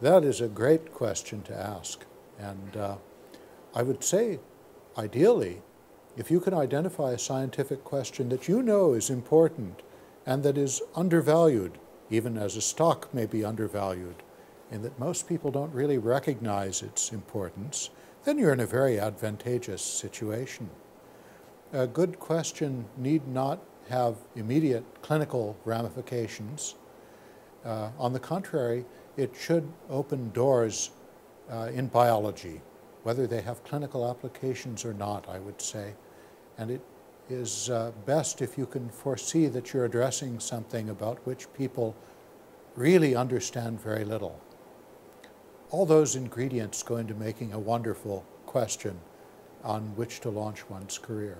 That is a great question to ask. And uh, I would say, ideally, if you can identify a scientific question that you know is important and that is undervalued, even as a stock may be undervalued, and that most people don't really recognize its importance, then you're in a very advantageous situation. A good question need not have immediate clinical ramifications. Uh, on the contrary, it should open doors uh, in biology, whether they have clinical applications or not, I would say. And it is uh, best if you can foresee that you're addressing something about which people really understand very little. All those ingredients go into making a wonderful question on which to launch one's career.